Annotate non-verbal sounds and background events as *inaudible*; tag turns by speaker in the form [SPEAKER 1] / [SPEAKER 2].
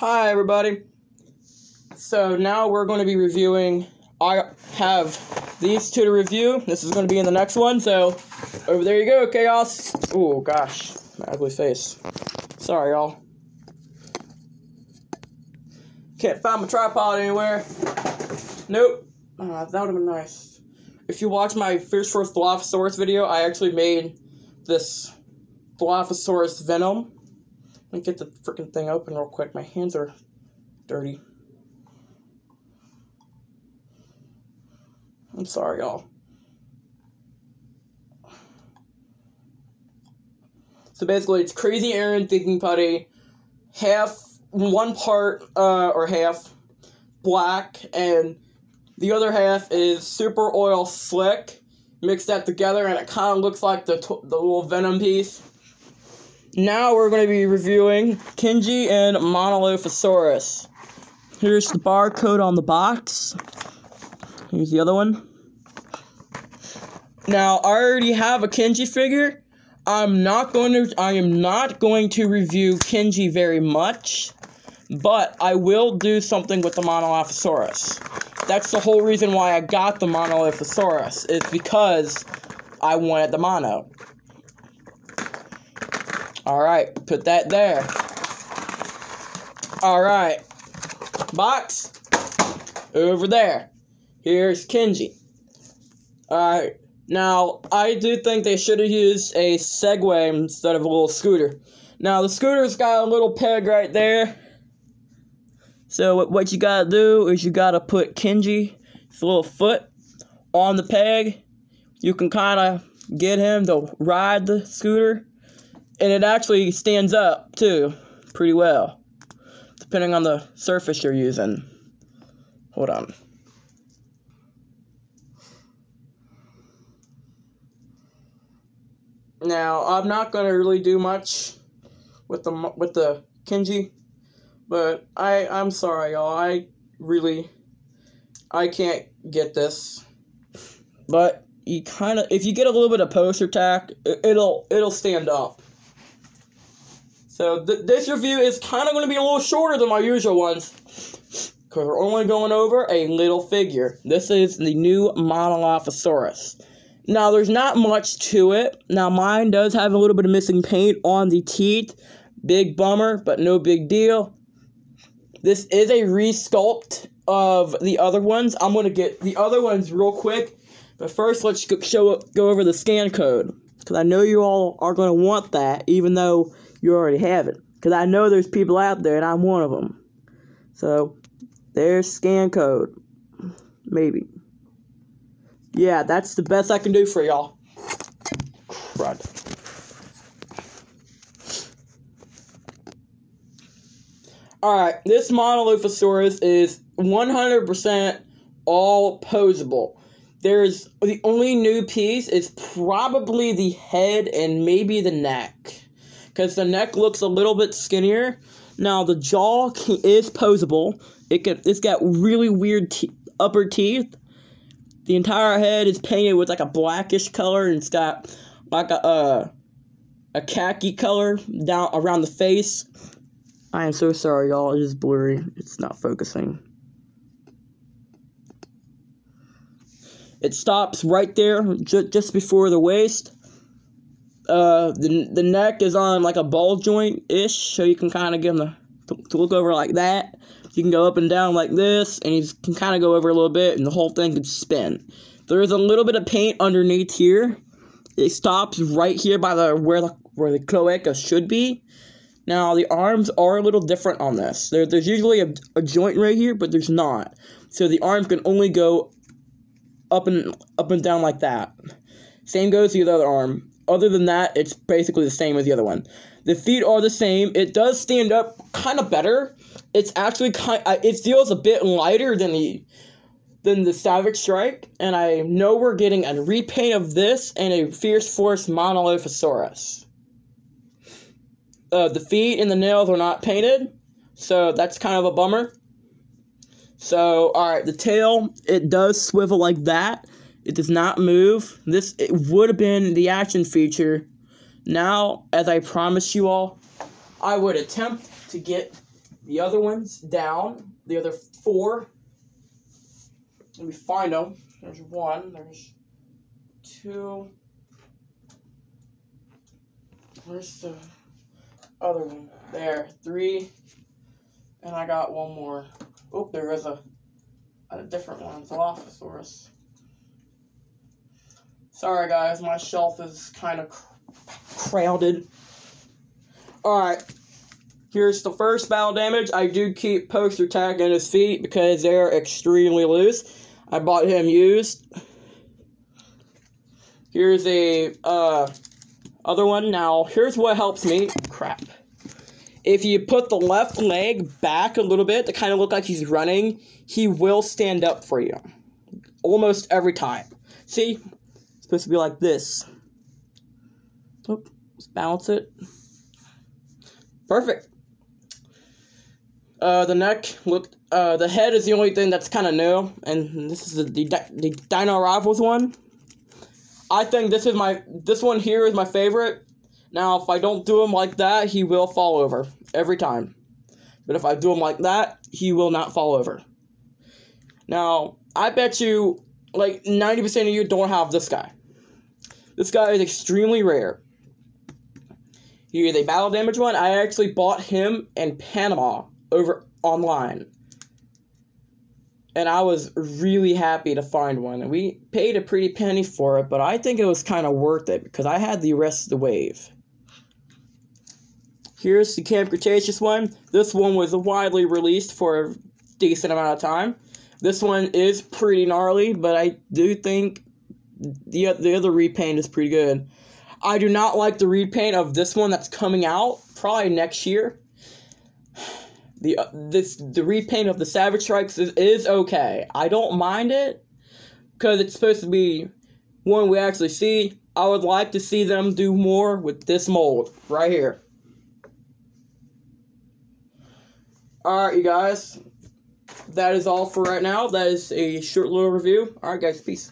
[SPEAKER 1] Hi, everybody. So now we're going to be reviewing. I have these two to review. This is going to be in the next one. So over there you go, chaos. Oh gosh, my ugly face. Sorry, y'all. Can't find my tripod anywhere. Nope. Uh, that would have been nice. If you watch my Fierce Force Dilophosaurus video, I actually made this Dilophosaurus Venom. Let me get the freaking thing open real quick. My hands are dirty. I'm sorry, y'all. So basically, it's Crazy Aaron Thinking Putty, half, one part, uh, or half black, and the other half is Super Oil Slick. Mix that together, and it kind of looks like the, the little Venom piece. Now we're going to be reviewing Kenji and Monolophosaurus. Here's the barcode on the box. Here's the other one. Now, I already have a Kenji figure. I'm not going to I am not going to review Kenji very much, but I will do something with the Monolophosaurus. That's the whole reason why I got the Monolophosaurus. It's because I wanted the mono. Alright, put that there. Alright. Box. Over there. Here's Kenji. Alright. Now, I do think they should have used a Segway instead of a little scooter. Now, the scooter's got a little peg right there. So, what you gotta do is you gotta put Kenji's little foot on the peg. You can kind of get him to ride the scooter. And it actually stands up, too, pretty well. Depending on the surface you're using. Hold on. Now, I'm not gonna really do much with the with the Kenji, but I I'm sorry, y'all. I really I can't get this. But you kind of if you get a little bit of poster tack, it'll it'll stand up. So th this review is kind of going to be a little shorter than my usual ones. Because we're only going over a little figure. This is the new Monolophosaurus. Now, there's not much to it. Now, mine does have a little bit of missing paint on the teeth. Big bummer, but no big deal. This is a resculpt of the other ones. I'm going to get the other ones real quick. But first, let's go, show, go over the scan code. Because I know you all are going to want that, even though you already have it. Because I know there's people out there, and I'm one of them. So, there's scan code. Maybe. Yeah, that's the best I can do for y'all. Alright, this Monolophosaurus is 100% all posable. There's the only new piece is probably the head and maybe the neck. Because the neck looks a little bit skinnier. Now, the jaw is posable. It can, it's got really weird te upper teeth the entire head is painted with like a blackish color and it's got like a uh, a khaki color down around the face. I am so sorry, y'all. It is blurry. It's not focusing. It stops right there, ju just before the waist. Uh, the the neck is on like a ball joint ish, so you can kind of get them to, to look over like that. You can go up and down like this, and you can kind of go over a little bit, and the whole thing could spin. There is a little bit of paint underneath here. It stops right here by the where the where the cloaca should be. Now the arms are a little different on this. There, there's usually a, a joint right here, but there's not. So the arms can only go up and up and down like that. Same goes to the other arm. Other than that, it's basically the same as the other one. The feet are the same. It does stand up kind of better. It's actually kind. It feels a bit lighter than the than the Savage Strike, and I know we're getting a repaint of this and a Fierce Force Monolophosaurus. Uh, the feet and the nails are not painted, so that's kind of a bummer. So, alright, the tail, it does swivel like that. It does not move. This it would have been the action feature. Now, as I promised you all, I would attempt to get the other one's down. The other four. Let me find them. There's one. There's two. Where's the other one? There. Three. And I got one more. Oh, there is a, a different one. Dilophosaurus. Sorry, guys. My shelf is kind of crowded. Alright. Here's the first battle damage. I do keep poster tack in his feet because they're extremely loose. I bought him used. Here's a uh, other one. Now, here's what helps me. Crap. If you put the left leg back a little bit to kind of look like he's running, he will stand up for you. Almost every time. See? Supposed to be like this. Oh, let's balance it. Perfect. Uh, the neck look, Uh, the head is the only thing that's kind of new, and this is the, the the Dino Rivals one. I think this is my this one here is my favorite. Now, if I don't do him like that, he will fall over every time. But if I do him like that, he will not fall over. Now, I bet you like 90% of you don't have this guy. This guy is extremely rare. Here, a battle damage one. I actually bought him in Panama over online and I was really happy to find one. And we paid a pretty penny for it, but I think it was kind of worth it because I had the rest of the wave. Here's the Camp Cretaceous one. This one was widely released for a decent amount of time. This one is pretty gnarly, but I do think the, the other repaint is pretty good. I do not like the repaint of this one that's coming out probably next year *sighs* the uh, this the repaint of the Savage Strikes is, is okay. I don't mind it because it's supposed to be one we actually see. I would like to see them do more with this mold right here. Alright, you guys. That is all for right now. That is a short little review. Alright, guys. Peace.